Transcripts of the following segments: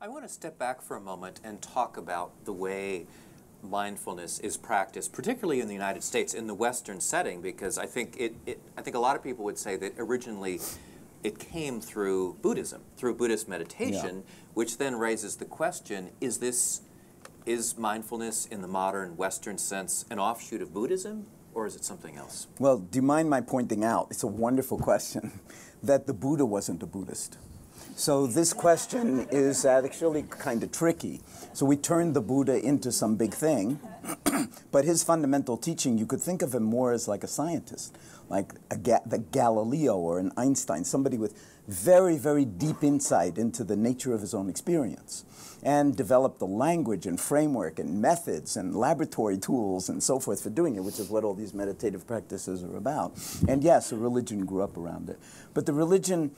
I want to step back for a moment and talk about the way mindfulness is practiced, particularly in the United States, in the Western setting, because I think it, it I think a lot of people would say that originally it came through Buddhism, through Buddhist meditation, yeah. which then raises the question, is this is mindfulness in the modern Western sense an offshoot of Buddhism, or is it something else? Well, do you mind my pointing out, it's a wonderful question, that the Buddha wasn't a Buddhist. So this question is actually kind of tricky. So we turned the Buddha into some big thing, but his fundamental teaching, you could think of him more as like a scientist, like a Ga the Galileo or an Einstein, somebody with very, very deep insight into the nature of his own experience and developed the language and framework and methods and laboratory tools and so forth for doing it, which is what all these meditative practices are about. And yes, a religion grew up around it. But the religion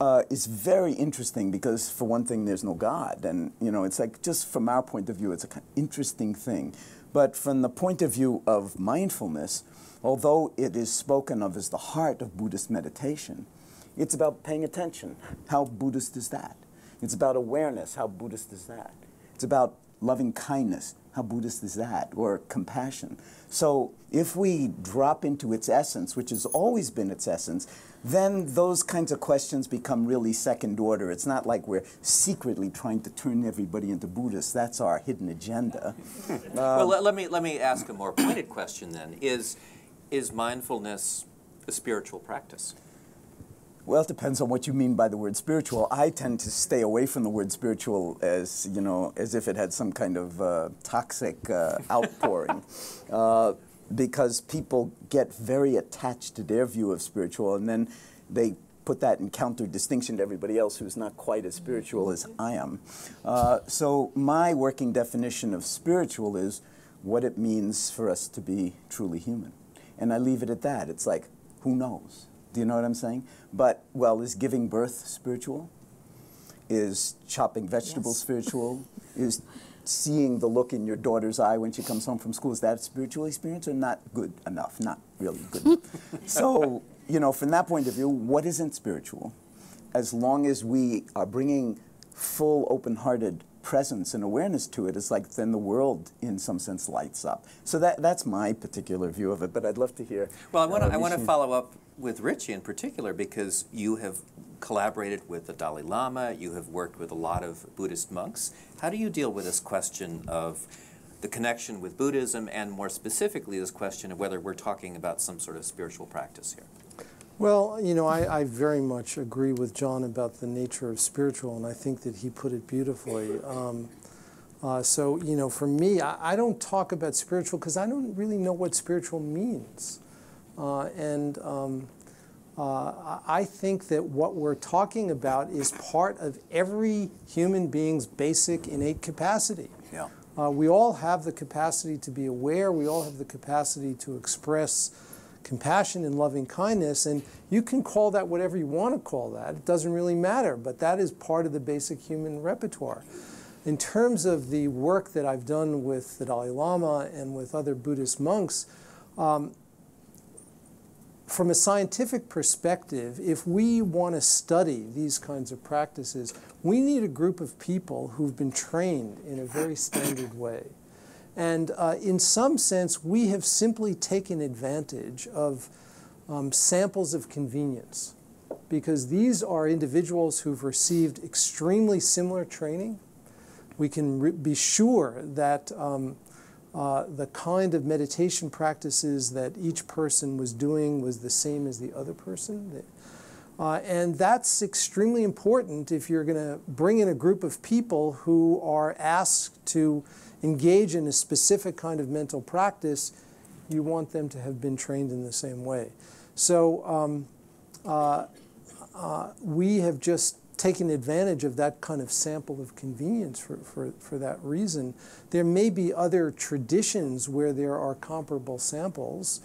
uh, is very interesting because, for one thing, there's no God. And, you know, it's like, just from our point of view, it's a kind of interesting thing. But from the point of view of mindfulness, although it is spoken of as the heart of Buddhist meditation, it's about paying attention. How Buddhist is that? It's about awareness. How Buddhist is that? It's about loving kindness. How Buddhist is that? Or compassion. So if we drop into its essence, which has always been its essence, then those kinds of questions become really second order. It's not like we're secretly trying to turn everybody into Buddhists. That's our hidden agenda. well, let, let, me, let me ask a more pointed question then. Is, is mindfulness a spiritual practice? Well, it depends on what you mean by the word spiritual. I tend to stay away from the word spiritual as, you know, as if it had some kind of uh, toxic uh, outpouring. Uh, because people get very attached to their view of spiritual and then they put that in counter distinction to everybody else who's not quite as spiritual as I am. Uh, so my working definition of spiritual is what it means for us to be truly human. And I leave it at that. It's like, who knows? Do you know what I'm saying? But, well, is giving birth spiritual? Is chopping vegetables yes. spiritual? Is seeing the look in your daughter's eye when she comes home from school, is that a spiritual experience or not good enough? Not really good. so, you know, from that point of view, what isn't spiritual? As long as we are bringing full, open hearted presence and awareness to it, it's like then the world, in some sense, lights up. So that, that's my particular view of it, but I'd love to hear. Well, I want to uh, I want to follow up with Richie in particular because you have collaborated with the Dalai Lama, you have worked with a lot of Buddhist monks. How do you deal with this question of the connection with Buddhism and more specifically this question of whether we're talking about some sort of spiritual practice here? Well, you know, I, I, very much agree with Jon about the nature of spiritual, and I think that he put it beautifully. Um, uh, so, you know, for me, I, I don't talk about spiritual because I don't really know what spiritual means. Uh, and um, uh, I think that what we're talking about is part of every human being's basic innate capacity. Yeah. Uh, we all have the capacity to be aware. We all have the capacity to express compassion and loving kindness. And you can call that whatever you want to call that. It doesn't really matter. But that is part of the basic human repertoire. In terms of the work that I've done with the Dalai Lama and with other Buddhist monks, um, from a scientific perspective, if we want to study these kinds of practices, we need a group of people who've been trained in a very standard way. And uh, in some sense, we have simply taken advantage of um, samples of convenience because these are individuals who've received extremely similar training. We can be sure that um, uh, the kind of meditation practices that each person was doing was the same as the other person. Uh, and that's extremely important if you're going to bring in a group of people who are asked to engage in a specific kind of mental practice. You want them to have been trained in the same way. So um, uh, uh we have just taken advantage of that kind of sample of convenience for, for, for that reason. There may be other traditions where there are comparable samples,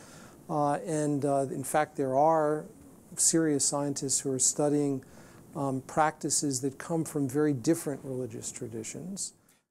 uh, and uh, in fact, there are serious scientists who are studying um, practices that come from very different religious traditions.